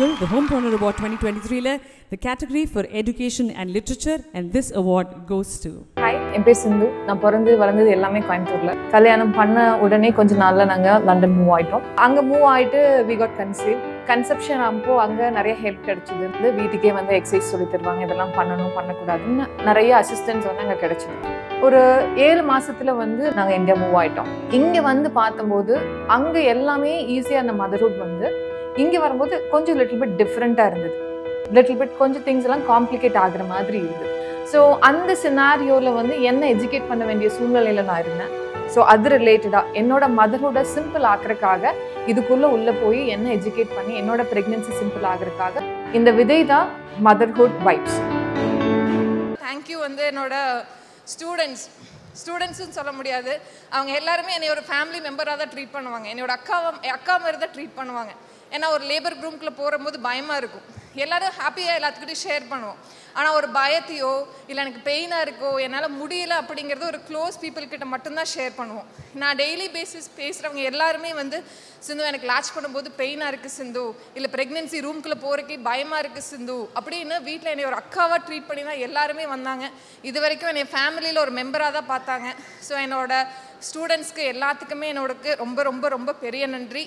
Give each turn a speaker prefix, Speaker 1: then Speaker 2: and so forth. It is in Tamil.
Speaker 1: Google, the Homepreneur Award 2023 the category for education and literature and this award goes to
Speaker 2: Hi, என் பேர் சிந்து. நான் பிறந்து வளர்ந்தது எல்லாமே கோயம்புத்தூர்ல. கல்யாணம் பண்ண உடனே கொஞ்ச நாள்ல நாங்க லண்டன் மூவ் ஆயிட்டோம். அங்க மூவ் ஆயிட்டு வி காட் கன்சீவ் கன்செப்ஷன் அப்போ அங்கே நிறைய ஹெல்ப் கிடைச்சது. வந்து வீட்டுக்கே வந்து எக்ஸசைஸ் சொல்லி தருவாங்க. இதெல்லாம் பண்ணணும் பண்ணக்கூடாதுன்னு நிறைய அசிஸ்டன்ஸ் வந்து அங்கே கிடைச்சது. ஒரு ஏழு மாசத்துல வந்து நாங்கள் இந்தியா மூவ் ஆயிட்டோம். இங்கே வந்து பார்த்தம்போது அங்கே எல்லாமே ஈஸியாக அந்த மதர்ஹுட் வந்து இங்கே வரும்போது கொஞ்சம் லிட்டில் பிட் டிஃப்ரெண்ட்டாக இருந்தது. லிட்டில் பிட் கொஞ்சம் திங்ஸ் எல்லாம் காம்ப்ளிகேட் ஆகிற மாதிரி இருந்தது. ஸோ அந்த சினாரியோவில் வந்து என்ன எஜுகேட் பண்ண வேண்டிய சூழ்நிலையில் நான் இருந்தேன். ஸோ அது ரிலேட்டடாக என்னோட மதரோட சிம்பிள் ஆக்குறதுக்காக இதுக்குள்ளே உள்ளே போய் என்ன எஜுகேட் பண்ணி என்னோட ப்ரெக்னென்சி சிம்பிள் ஆகுறதுக்காக இந்த விதை தான் மதர்ஹுட் வைப்ஸ்
Speaker 3: தேங்க்யூ வந்து என்னோட ஸ்டூடெண்ட்ஸ் ஸ்டூடெண்ட்ஸ்னு சொல்ல முடியாது. அவங்க எல்லாருமே என்னை ஒரு ஃபேமிலி மெம்பராக தான் ட்ரீட் பண்ணுவாங்க. என்னோட அக்காவை அக்கா மாதிரி தான் ட்ரீட் பண்ணுவாங்க. ஏன்னா ஒரு லேபர் குரூம்குள்ளே போகும்போது பயமாக இருக்கும். எல்லாரும் ஹாப்பியாக எல்லாத்துக்கிட்டையும் ஷேர் பண்ணுவோம். ஆனால் ஒரு பயத்தையோ இல்லை எனக்கு பெயினாக இருக்கோ என்னால் முடியல அப்படிங்கிறது ஒரு க்ளோஸ் பீப்புள்கிட்ட மட்டும்தான் ஷேர் பண்ணுவோம். நான் டெய்லி பேசிஸ் பேசுகிறவங்க எல்லாருமே வந்து சிந்து எனக்கு லாச் பண்ணும்போது பெயினாக இருக்குது சிந்து. இல்லை ப்ரெக்னென்சி ரூம்குள்ளே போகிறக்கே பயமாக இருக்குது சிந்து. அப்படின்னு வீட்டில் என்னை ஒரு அக்காவாக ட்ரீட் பண்ணி தான் எல்லாருமே வந்தாங்க. இது வரைக்கும் என்னை ஃபேமிலியில் ஒரு மெம்பராக தான் பார்த்தாங்க. ஸோ என்னோட ஸ்டூடெண்ட்ஸ்க்கு எல்லாத்துக்குமே என்னோடக்கு ரொம்ப ரொம்ப ரொம்ப பெரிய நன்றி.